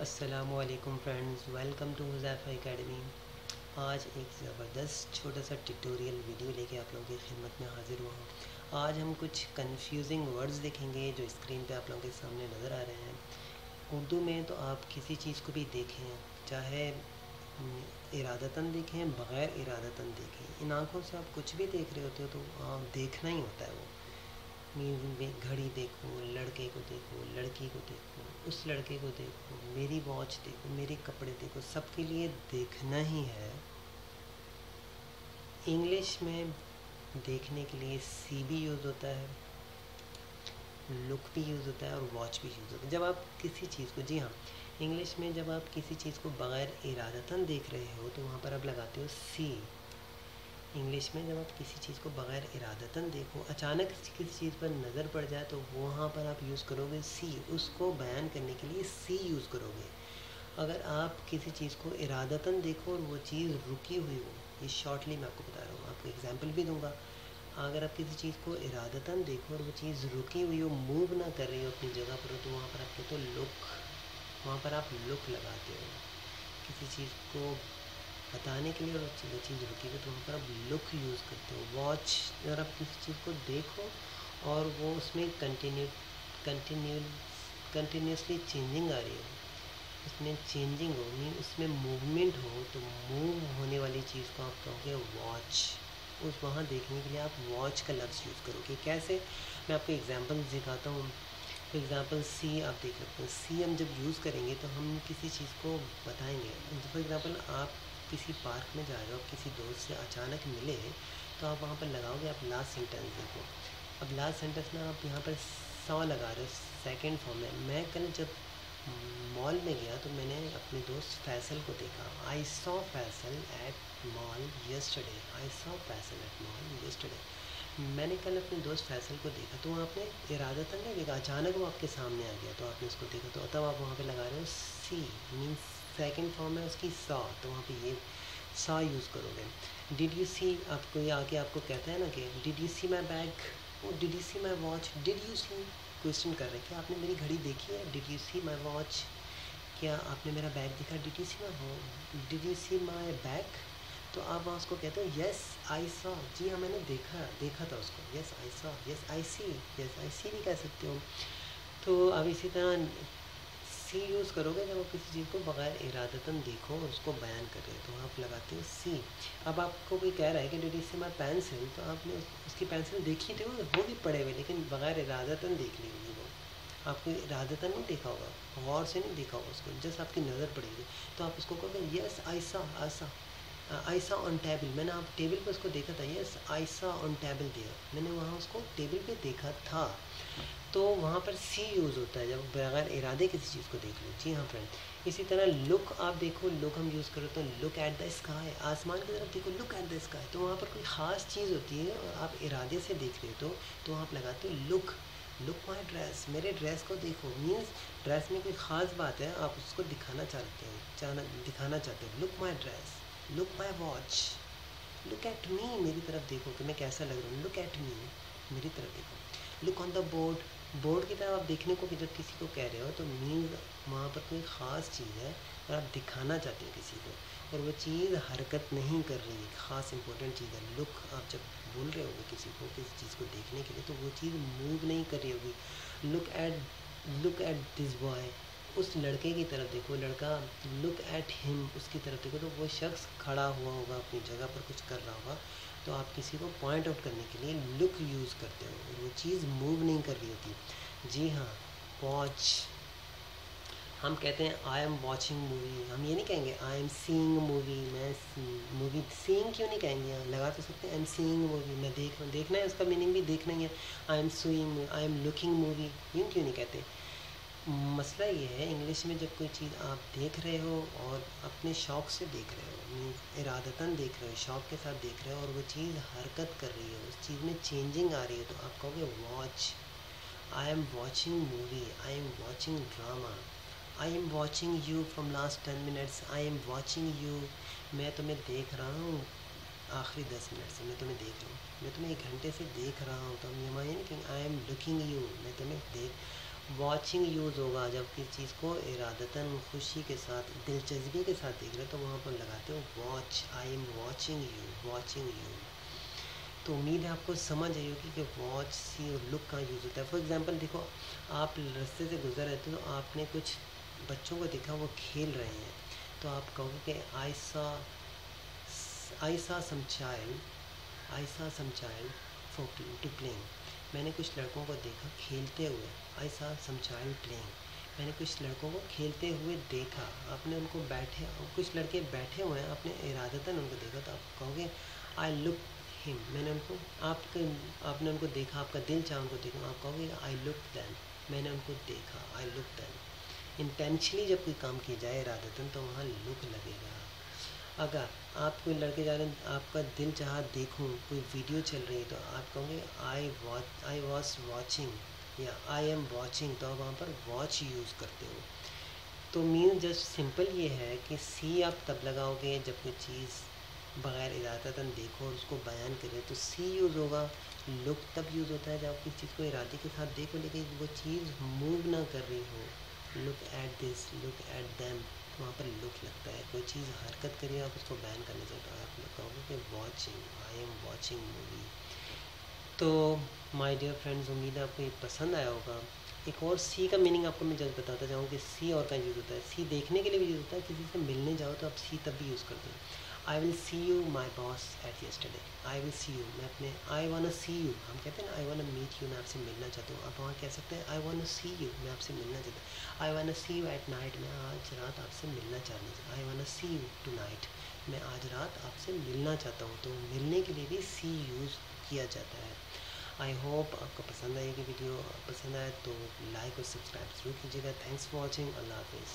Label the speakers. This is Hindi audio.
Speaker 1: असलकुम friends welcome to Huzaifa academy आज एक ज़बरदस्त छोटा सा ट्यूटोरियल वीडियो लेके आप लोगों की खिदमत में हाज़िर हुआ हूँ। आज हम कुछ कंफ्यूजिंग वर्ड्स देखेंगे जो स्क्रीन पे आप लोगों के सामने नज़र आ रहे हैं। उर्दू में तो आप किसी चीज़ को भी देखें, चाहे इरादतन देखें, बग़ैर इरादतन देखें। इन आँखों से आप कुछ भी देख रहे होते हो तो आप देखना ही होता है वो। मीन घड़ी देखो, लड़के को देखो, लड़की को देखो, उस लड़के को देखो, मेरी वॉच देखो, मेरे कपड़े देखो, सबके लिए देखना ही है। इंग्लिश में देखने के लिए सी भी यूज़ होता है लुक भी यूज़ होता है और वॉच भी यूज़ होता है। जब आप किसी चीज़ को, जी हाँ इंग्लिश में जब आप किसी चीज़ को बग़ैर इरादतन देख रहे हो तो वहाँ पर आप लगाते हो सी इंग्लिश में जब आप किसी चीज़ को बग़ैर इरादतन देखो, अचानक किसी चीज़ पर नज़र पड़ जाए तो वहाँ पर आप यूज़ करोगे सी उसको बयान करने के लिए सी यूज़ करोगे। अगर आप किसी चीज़ को इरादतन देखो और वो चीज़ रुकी हुई हो, ये शॉर्टली मैं आपको बता रहा हूँ, आपको एग्ज़ाम्पल भी दूँगा। अगर आप किसी चीज़ को इरादतन देखो और वो चीज़ रुकी हुई हो मूव ना कर रही हो अपनी जगह पर हो तो वहाँ पर आप कहते हो लुक वहाँ पर आप लुक लगाते हो। किसी चीज़ को बताने के लिए और वो चीज़ रुकी तो वहाँ पर आप लुक यूज़ करते हो वॉच अगर आप किसी चीज़ को देखो और वो उसमें कंटिन्यू कंटिन्यू कंटिन्यूसली चेंजिंग आ रही हो, उसमें चेंजिंग हो मीन उसमें मूवमेंट हो तो मूव होने वाली चीज़ को आप कहोगे वॉच उस वहाँ देखने के लिए आप वॉच का लफ्ज़ यूज़ करोगे। कैसे? मैं आपको एग्जांपल दिखाता हूँ। फॉर एग्ज़ाम्पल सी आप देख सकते हैं। सी हम जब यूज़ करेंगे तो हम किसी चीज़ को बताएँगे। फॉर एग्ज़ाम्पल आप किसी पार्क में जा रहे हो, किसी दोस्त से अचानक मिले तो आप वहाँ पर लगाओगे आप लास्ट सेंटेंस देखो। अब लास्ट सेंटेंस में आप यहाँ पर सौ लगा रहे हो सेकेंड फॉर्म में। मैं कल जब मॉल में गया तो मैंने अपने दोस्त फैसल को देखा। I saw Faisal at mall yesterday I saw Faisal at mall yesterday मैंने कल अपने दोस्त फैसल को देखा तो आपने इरादतन नहीं देखा अचानक वो आपके सामने आ गया तो आपने उसको देखा तो तब आप वहाँ पे लगा रहे हो सी मीन्स सेकंड फॉर्म है, उसकी सा तो वहाँ पे ये सा यूज़ करोगे। डिड यू सी आपको ये आके आपको कहता है ना कि did you see my bag did you see my watch did you see question कर रहे हैं, क्या आपने मेरी घड़ी देखी है? Did you see my watch क्या आपने मेरा बैग देखा? Did you see my did you see my bag तो आप वहाँ उसको कहते हो यस आई सॉ जी हाँ मैंने देखा देखा था उसको। Yes I saw yes I see yes I see भी कह सकते हो। तो अब इसी तरह सी यूज़ करोगे जब आप किसी चीज़ को बग़ैर इरादतन देखो और उसको बयान कर रहे हो तो आप लगाते हो सी अब आपको कोई कह रहा है कि डेडी से माई पेंसिल तो आपने उसकी पेंसिल देखी थी वो? भी पड़े हुए, लेकिन बग़ैर इरादतन देख ली होगी वो। आपको इरादतन नहीं देखा होगा, गौर से नहीं देखा होगा उसको, जस्ट आपकी नज़र पड़ेगी तो आप उसको कहोगे यस आयसा आसा आयसा ऑन टेबल मैंने आप टेबल पर उसको देखा था यस आयसा ऑन टेबल दिया मैंने वहाँ उसको टेबल पे देखा था। तो वहाँ पर सी यूज़ होता है जब बगैर इरादे किसी चीज़ को देख लो। जी हाँ फ्रेंड इसी तरह लुक आप देखो लुक हम यूज़ करो तो लुक एट द स्काई आसमान की तरफ़ देखो लुक एट द स्काई तो वहाँ पर कोई ख़ास चीज़ होती है और आप इरादे से देख रहे हो तो, तो आप लगाते हो लुक लुक माई ड्रेस मेरे ड्रेस को देखो. मीन्स ड्रेस में कोई ख़ास बात है आप उसको दिखाना चाहते हो चाहना दिखाना चाहते हो. Look my dress look my watch look at me मेरी तरफ़ देखो कि मैं कैसा लग रहा हूँ. लुक एट मी मेरी तरफ़ देखो. Look on the board board की तरफ़ आप देखने को जब किसी को कह रहे हो तो मीन वहाँ पर कोई ख़ास चीज़ है और आप दिखाना चाहते हो किसी को, और वो चीज़ हरकत नहीं कर रही है ख़ास इंपॉर्टेंट चीज़ है। लुक आप जब बोल रहे होगे किसी को, किसी चीज़ को देखने के लिए तो वो चीज़ मूव नहीं कर रही होगी। Look at look at this boy उस लड़के की तरफ़ देखो, लड़का लुक एट हिम उसकी तरफ़ देखो तो वो शख्स खड़ा हुआ होगा, अपनी जगह पर कुछ कर रहा होगा। तो आप किसी को पॉइंट आउट करने के लिए लुक यूज़ करते हो। वो चीज़ मूव नहीं कर रही होती। जी हाँ वॉच हम कहते हैं आई एम वॉचिंग मूवी हम ये नहीं कहेंगे आई एम सीइंग मूवी मैं मूवी सीइंग क्यों नहीं कहेंगे? यहाँ लगा तो सकते हैं आई एम सीइंग मूवी मैं देख रहा हूँ देखना है, उसका मीनिंग भी देखना ही है। I am seeing I am looking movie यूँ क्यों नहीं कहते? मसला ये है इंग्लिश में जब कोई चीज़ आप देख रहे हो और अपने शौक़ से देख रहे हो इरादतन देख रहे हो, शौक़ के साथ देख रहे हो और वो चीज़ हरकत कर रही है, उस चीज़ में चेंजिंग आ रही है तो आप कहोगे watch I am watching movie I am watching drama I am watching you from last ten minutes I am watching you मैं तुम्हें देख रहा हूँ आखिरी दस मिनट से, मैं तुम्हें देख रहा हूँ, मैं तुम्हें एक घंटे से देख रहा हूँ तो हम ये मानिए कि आई एम लुकिंग यू मैं तुम्हें देख वॉचिंग यूज़ होगा, जब किसी चीज़ को इरादतन, खुशी के साथ, दिलचस्पी के साथ देख रहे हो तो वहाँ पर लगाते हो watch I am watching you watching you तो उम्मीद है आपको समझ आई होगी कि वॉच सी और लुक का यूज़ होता है। फॉर एग्ज़ाम्पल देखो, आप रस्ते से गुजर रहे थे तो आपने कुछ बच्चों को देखा, वो खेल रहे हैं। तो आप कहोगे कि आई सा आई सा some child I saw some child for to playing मैंने कुछ लड़कों को देखा खेलते हुए। आई सा सम चाइल्ड प्लेइंग मैंने कुछ लड़कों को खेलते हुए देखा। आपने उनको बैठे, कुछ लड़के बैठे हुए हैं, आपने इरादतन उनको देखा तो आप कहोगे आई लुक हिम मैंने उनको, आपके, आपने उनको देखा, आपका दिल चाह उनको देखा, आप कहोगे आई लुक दैन मैंने उनको देखा आई लुक दैन इंटेंशली जब कोई काम किया जाए इरादतन तो वहाँ लुक लगेगा। अगर आप कोई लड़के जा रहे हैं, आपका दिल चाह देखूँ, कोई वीडियो चल रही है तो आप कहोगे I watch I was watching या आई एम वॉचिंग तो आप वहाँ पर वॉच यूज़ करते हो। तो मीन जस्ट सिंपल ये है कि सी आप तब लगाओगे जब कोई चीज़ बग़ैर इरादतन देखो और उसको बयान करें तो सी यूज़ होगा। लुक तब यूज़ होता है जब आप किसी चीज़ को इरादे के साथ देखो, लेकिन वो चीज़ मूव ना कर रही हो। Look at this look at them वहाँ पर लुक लगता है। कोई चीज़ हरकत करिए, आप उसको बैन करने से आप कहोगे कि watching I am watching movie तो माय डियर फ्रेंड्स उम्मीद है आपको ये पसंद आया होगा। एक और सी का मीनिंग आपको मैं जल्द बताता जाऊँ कि सी और का यूज़ होता है। सी देखने के लिए भी यूज़ होता है, किसी से मिलने जाओ तो आप सी तब भी यूज़ करते हैं। I will see you my boss at yesterday I will see you मैं अपने आई वाना सी यू हम कहते हैं आई वाना मीट यू मैं आपसे मिलना चाहता हूँ। आप वहाँ कह सकते हैं आई वाना सी यू मैं आपसे मिलना चाहता हूँ। आई वाना सी यू एट नाइट मैं आज रात आपसे मिलना चाहता हूँ आई वाना सी यू टू नाइट मैं आज रात आपसे मिलना चाहता हूँ तो मिलने के लिए भी सी यूज़ किया जाता है। आई होप आपको पसंद आएगी वीडियो, पसंद आए तो लाइक और सब्सक्राइब ज़रूर कीजिएगा। थैंक्स फॉर वॉचिंग अल्लाह हाफिज़।